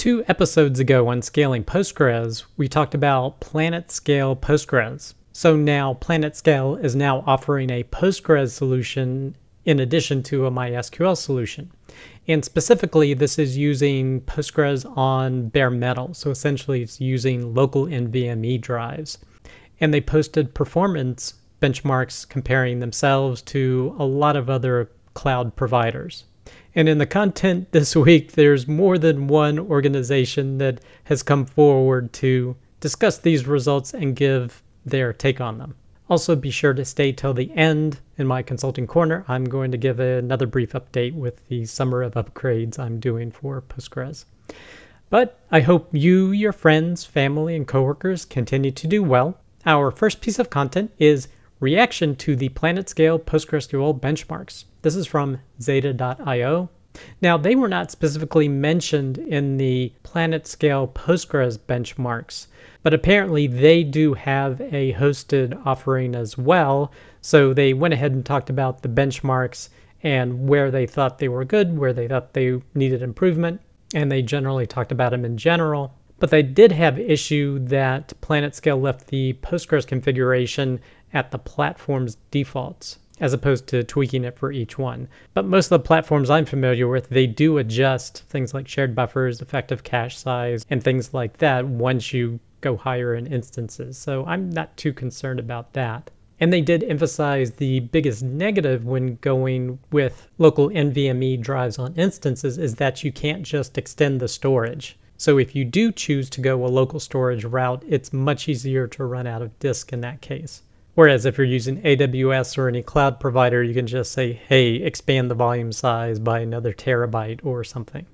Two episodes ago on scaling Postgres, we talked about PlanetScale Postgres. So now PlanetScale is now offering a Postgres solution in addition to a MySQL solution. And specifically, this is using Postgres on bare metal. So essentially, it's using local NVMe drives. And they posted performance benchmarks comparing themselves to a lot of other cloud providers. And in the content this week, there's more than one organization that has come forward to discuss these results and give their take on them. Also, be sure to stay till the end in my consulting corner. I'm going to give another brief update with the summer of upgrades I'm doing for Postgres. But I hope you, your friends, family, and coworkers continue to do well. Our first piece of content is reaction to the PlanetScale PostgreSQL benchmarks. This is from Xata.io. Now, they were not specifically mentioned in the PlanetScale Postgres benchmarks, but apparently they do have a hosted offering as well. So they went ahead and talked about the benchmarks and where they thought they were good, where they thought they needed improvement, and they generally talked about them in general. But they did have issue that PlanetScale left the Postgres configuration at the platform's defaults as opposed to tweaking it for each one. But most of the platforms I'm familiar with, they do adjust things like shared buffers, effective cache size, and things like that once you go higher in instances. So I'm not too concerned about that. And they did emphasize the biggest negative when going with local NVMe drives on instances is that you can't just extend the storage. So if you do choose to go a local storage route, it's much easier to run out of disk in that case. Whereas if you're using AWS or any cloud provider, you can just say, hey, expand the volume size by another terabyte or something.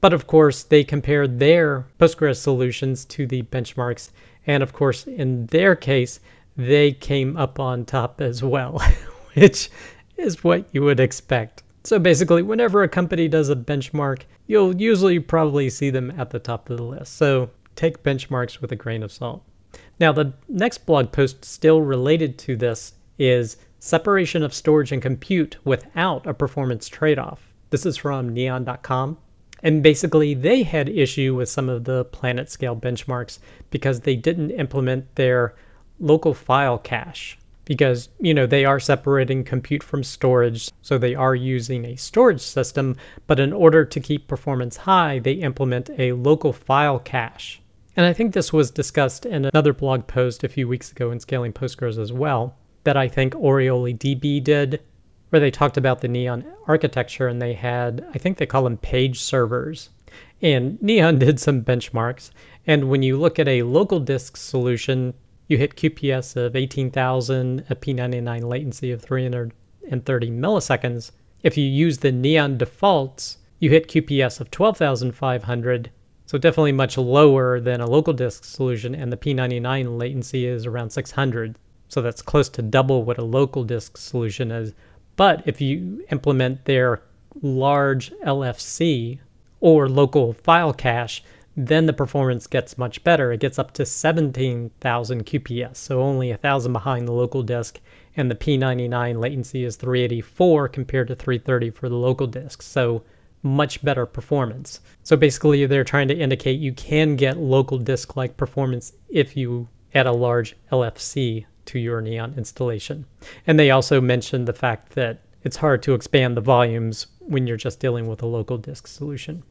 But of course, they compared their Postgres solutions to the benchmarks. And of course, in their case, they came up on top as well, which is what you would expect. So basically, whenever a company does a benchmark, you'll usually probably see them at the top of the list. So take benchmarks with a grain of salt. Now, the next blog post still related to this is separation of storage and compute without a performance trade-off. This is from neon.com. And basically, they had issue with some of the PlanetScale benchmarks because they didn't implement their local file cache. Because, you know, they are separating compute from storage, so they are using a storage system, but in order to keep performance high, they implement a local file cache. And I think this was discussed in another blog post a few weeks ago in Scaling Postgres as well, that I think OrioleDB did, where they talked about the Neon architecture and they had, I think they call them page servers. And Neon did some benchmarks. And when you look at a local disk solution, you hit QPS of 18,000, a P99 latency of 330 milliseconds. If you use the Neon defaults, you hit QPS of 12,500 so definitely much lower than a local disk solution, and the P99 latency is around 600. So that's close to double what a local disk solution is. But if you implement their large LFC or local file cache, then the performance gets much better. It gets up to 17,000 QPS, so only 1,000 behind the local disk, and the P99 latency is 384 compared to 330 for the local disk. So much better performance. So basically, they're trying to indicate you can get local disk like performance if you add a large LFC to your Neon installation. And they also mentioned the fact that it's hard to expand the volumes when you're just dealing with a local disk solution.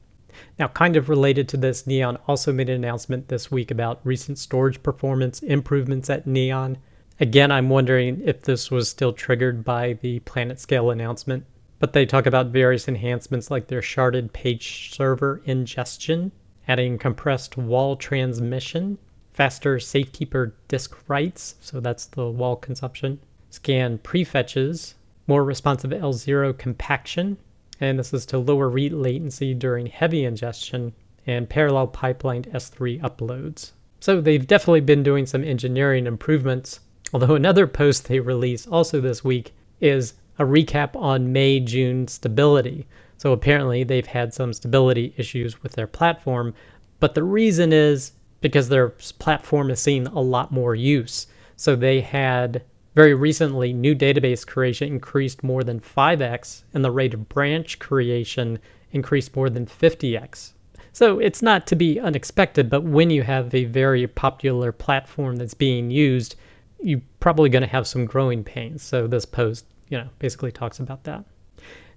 Now, kind of related to this, Neon also made an announcement this week about recent storage performance improvements at Neon. Again, I'm wondering if this was still triggered by the PlanetScale announcement but they talk about various enhancements like their sharded page server ingestion, adding compressed WAL transmission, faster safekeeper disk writes, so that's the WAL consumption, scan prefetches, more responsive L0 compaction, and this is to lower read latency during heavy ingestion, and parallel pipelined S3 uploads. So they've definitely been doing some engineering improvements. Although another post they released also this week is a recap on May June stability. So apparently they've had some stability issues with their platform, but the reason is because their platform is seeing a lot more use. So they had very recently new database creation increased more than 5x and the rate of branch creation increased more than 50x. So it's not to be unexpected, but when you have a very popular platform that's being used, you're probably going to have some growing pains. So this post, you know, basically talks about that.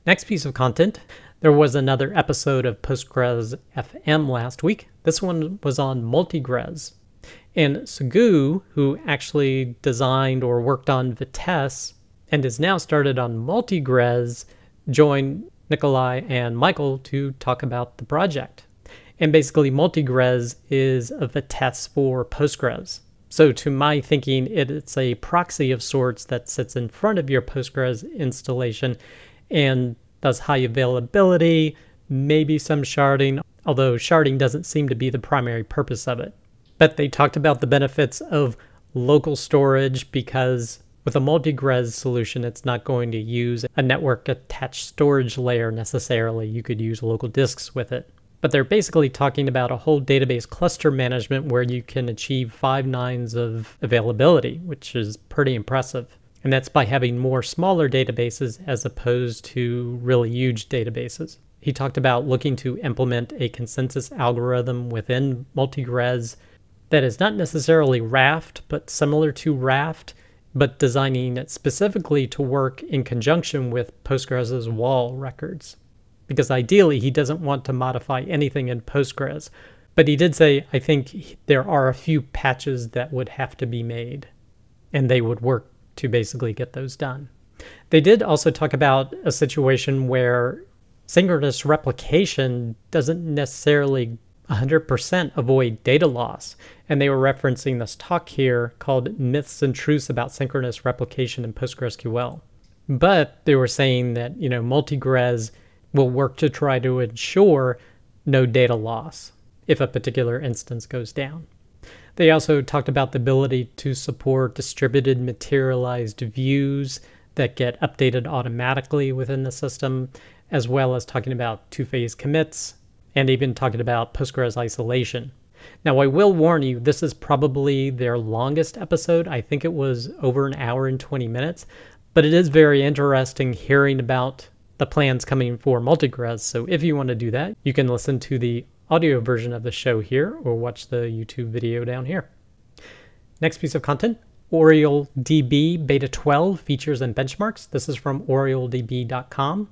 Next piece of content, there was another episode of Postgres FM last week. This one was on multigres. And Sugu, who actually designed or worked on Vitess and is now started on multigres, joined Nikolai and Michael to talk about the project. And basically, multigres is a Vitess for Postgres. So, to my thinking, it's a proxy of sorts that sits in front of your Postgres installation and does high availability, maybe some sharding, although sharding doesn't seem to be the primary purpose of it. But they talked about the benefits of local storage because with a multi-gres solution, it's not going to use a network attached storage layer necessarily. You could use local disks with it. But they're basically talking about a whole database cluster management where you can achieve five nines of availability, which is pretty impressive. And that's by having more smaller databases as opposed to really huge databases. He talked about looking to implement a consensus algorithm within multigres that is not necessarily Raft, but similar to Raft but designing it specifically to work in conjunction with Postgres's WAL records. Because ideally, he doesn't want to modify anything in Postgres. But he did say, I think there are a few patches that would have to be made, and they would work to basically get those done. They did also talk about a situation where synchronous replication doesn't necessarily 100% avoid data loss. And they were referencing this talk here called Myths and Truths About Synchronous Replication in PostgreSQL. But they were saying that, you know, multigres will work to try to ensure no data loss if a particular instance goes down. They also talked about the ability to support distributed materialized views that get updated automatically within the system, as well as talking about two phase commits and even talking about Postgres isolation. Now, I will warn you, this is probably their longest episode. I think it was over an hour and 20 minutes, but it is very interesting hearing about the plans coming for multigres. So if you want to do that, you can listen to the audio version of the show here or watch the YouTube video down here. Next piece of content, Oriole DB Beta 12 features and benchmarks. This is from orioledb.com.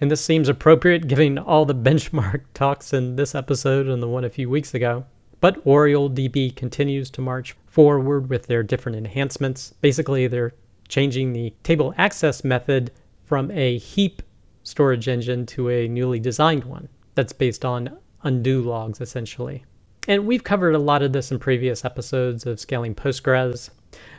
And this seems appropriate given all the benchmark talks in this episode and the one a few weeks ago. But OrioleDB continues to march forward with their different enhancements. Basically, they're changing the table access method from a heap storage engine to a newly designed one that's based on undo logs, essentially. And we've covered a lot of this in previous episodes of Scaling Postgres.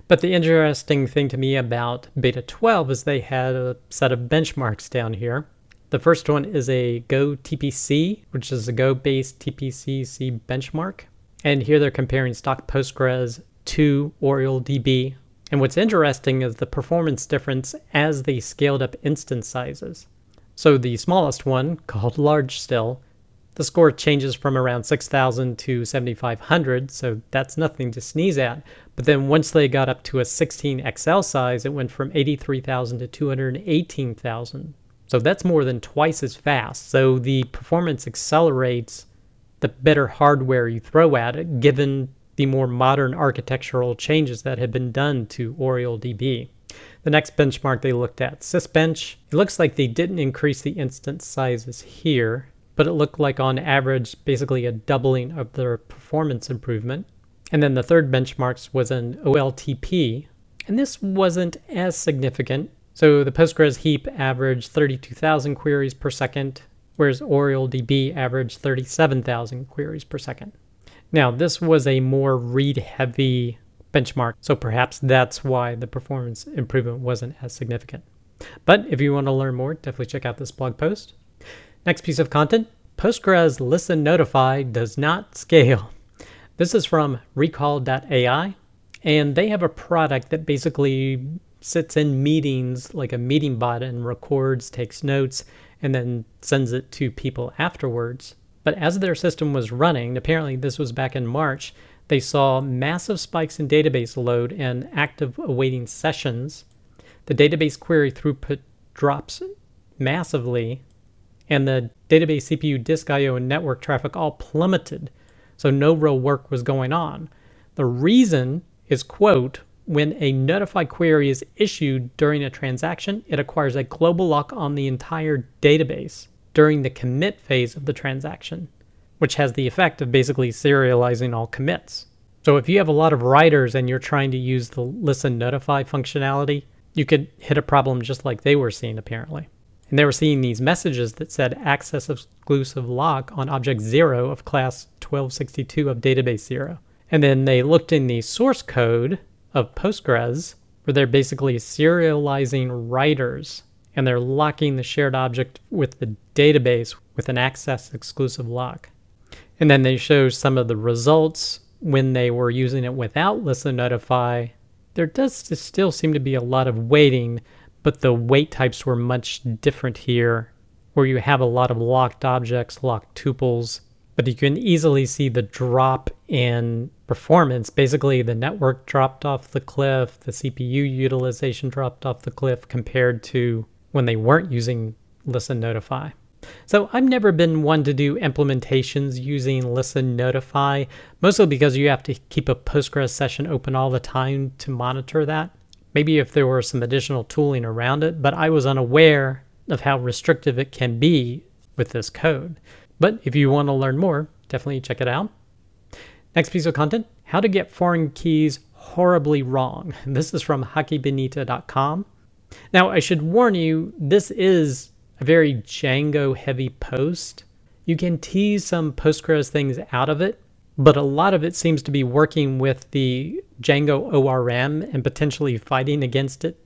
But the interesting thing to me about Beta 12 is they had a set of benchmarks down here. The first one is a Go TPC, which is a Go based TPC-C benchmark. And here they're comparing stock Postgres to OrioleDB. And what's interesting is the performance difference as they scaled up instance sizes. So the smallest one, called large still, the score changes from around 6,000 to 7,500, so that's nothing to sneeze at. But then once they got up to a 16 XL size, it went from 83,000 to 218,000. So that's more than twice as fast. So the performance accelerates the better hardware you throw at it, given the more modern architectural changes that have been done to OrioleDB. The next benchmark they looked at, Sysbench, it looks like they didn't increase the instance sizes here, but it looked like on average basically a doubling of their performance improvement. And then the third benchmarks was an OLTP, and this wasn't as significant so the Postgres heap averaged 32,000 queries per second, whereas OrioleDB averaged 37,000 queries per second. Now, this was a more read heavy benchmark, so perhaps that's why the performance improvement wasn't as significant. But if you want to learn more, definitely check out this blog post. Next piece of content Postgres Listen Notify does not scale. This is from recall.ai, and they have a product that basically sits in meetings like a meeting bot and records, takes notes, and then sends it to people afterwards. But as their system was running, apparently this was back in March, they saw massive spikes in database load and active awaiting sessions. The database query throughput drops massively, and the database CPU, disk IO, and network traffic all plummeted. So no real work was going on. The reason is, quote, when a notify query is issued during a transaction, it acquires a global lock on the entire database during the commit phase of the transaction, which has the effect of basically serializing all commits. So if you have a lot of writers and you're trying to use the listen notify functionality, you could hit a problem just like they were seeing apparently. And they were seeing these messages that said access exclusive lock on object 0 of class 1262 of database 0. And then they looked in the source code of Postgres where they're basically serializing writers and they're locking the shared object with the database with an access exclusive lock. And then they show some of the results when they were using it without listen notify, there does still seem to be a lot of waiting, but the wait types were much different here, where you have a lot of locked objects, locked tuples, but you can easily see the drop in performance. Basically, the network dropped off the cliff, the CPU utilization dropped off the cliff compared to when they weren't using listen notify. So I've never been one to do implementations using listen notify, mostly because you have to keep a Postgres session open all the time to monitor that. Maybe if there were some additional tooling around it, but I was unaware of how restrictive it can be with this code. But if you want to learn more, definitely check it out. Next piece of content, how to get foreign keys horribly wrong. This is from hakibenita.com. Now, I should warn you, this is a very Django heavy post. You can tease some Postgres things out of it, but a lot of it seems to be working with the Django ORM and potentially fighting against it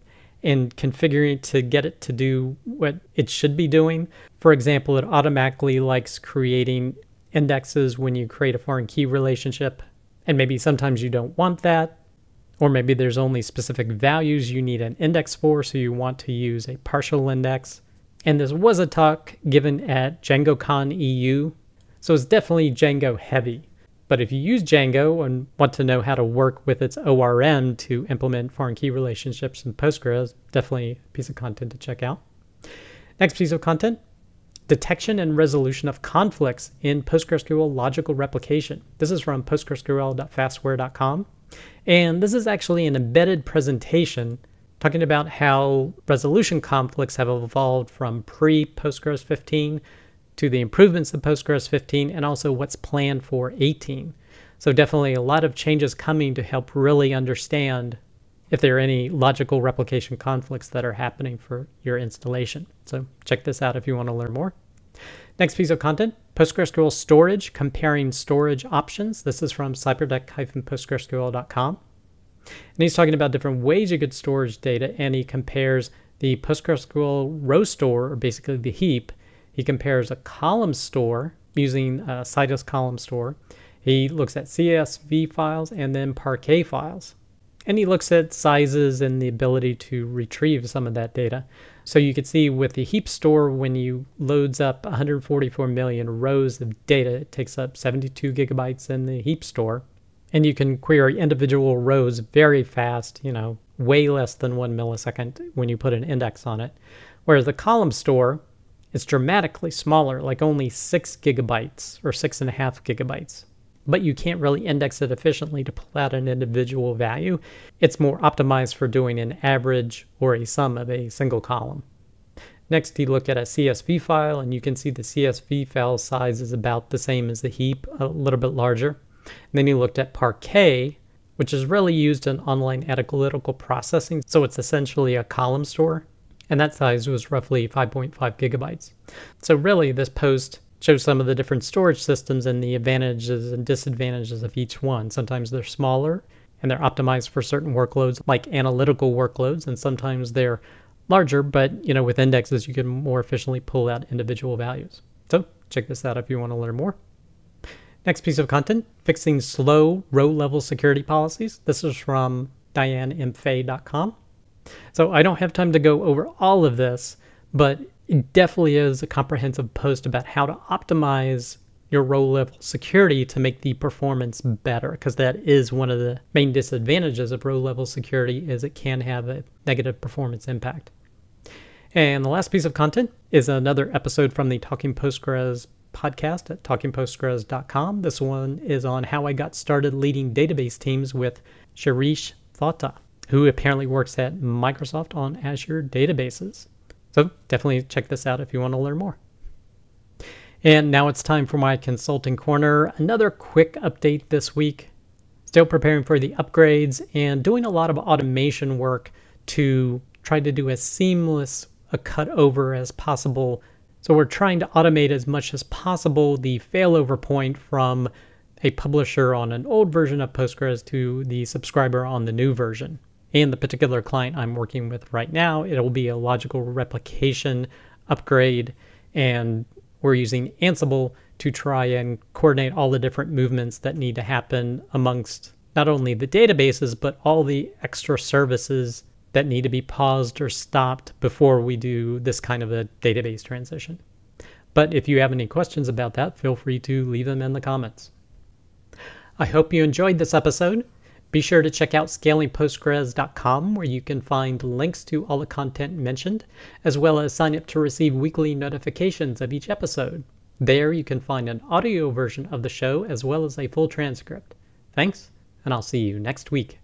and configuring to get it to do what it should be doing. For example, it automatically likes creating indexes when you create a foreign key relationship, and maybe sometimes you don't want that, or maybe there's only specific values you need an index for, so you want to use a partial index. And this was a talk given at DjangoCon EU, so it's definitely Django heavy. But if you use Django and want to know how to work with its ORM to implement foreign key relationships in Postgres, definitely a piece of content to check out. Next piece of content, detection and resolution of conflicts in PostgreSQL logical replication. This is from postgresql.fastware.com. And this is actually an embedded presentation talking about how resolution conflicts have evolved from pre Postgres 15 to the improvements of Postgres 15 and also what's planned for 18. So, definitely a lot of changes coming to help really understand if there are any logical replication conflicts that are happening for your installation. So, check this out if you want to learn more. Next piece of content PostgreSQL storage, comparing storage options. This is from cybertec-postgresql.com. And he's talking about different ways you could store data, and he compares the PostgreSQL row store, or basically the heap. He compares a column store using a Citus column store. He looks at CSV files and then Parquet files. And he looks at sizes and the ability to retrieve some of that data. So you can see with the heap store, when you loads up 144 million rows of data, it takes up 72 gigabytes in the heap store and you can query individual rows very fast, you know, way less than one millisecond when you put an index on it. Whereas the column store is dramatically smaller, like only six gigabytes or six and a half gigabytes. But you can't really index it efficiently to pull out an individual value. It's more optimized for doing an average or a sum of a single column. Next, you look at a CSV file, and you can see the CSV file size is about the same as the heap, a little bit larger. And then he looked at Parquet, which is really used in online analytical processing. So it's essentially a column store. And that size was roughly 5.5 gigabytes. So really, this post shows some of the different storage systems and the advantages and disadvantages of each one. Sometimes they're smaller and they're optimized for certain workloads like analytical workloads and sometimes they're larger but you know with indexes you can more efficiently pull out individual values so check this out if you want to learn more Next piece of content, fixing slow row level security policies. This is from dianemfay.com. So I don't have time to go over all of this, but it definitely is a comprehensive post about how to optimize your row level security to make the performance better because that is one of the main disadvantages of row level security is it can have a negative performance impact. And the last piece of content is another episode from the Talking Postgres podcast at talkingpostgres.com. This one is on how I got started leading database teams with Shireesh Thota, who apparently works at Microsoft on Azure databases. So definitely check this out if you want to learn more. And now it's time for my consulting corner. Another quick update this week. Still preparing for the upgrades and doing a lot of automation work to try to do as seamless a cut over as possible. So we're trying to automate as much as possible the failover point from a publisher on an old version of Postgres to the subscriber on the new version. And the particular client I'm working with right now, it'll be a logical replication upgrade. And we're using Ansible to try and coordinate all the different movements that need to happen amongst not only the databases, but all the extra services that need to be paused or stopped before we do this kind of a database transition. But if you have any questions about that, feel free to leave them in the comments. I hope you enjoyed this episode. Be sure to check out scalingpostgres.com where you can find links to all the content mentioned, as well as sign up to receive weekly notifications of each episode. There you can find an audio version of the show as well as a full transcript. Thanks, and I'll see you next week.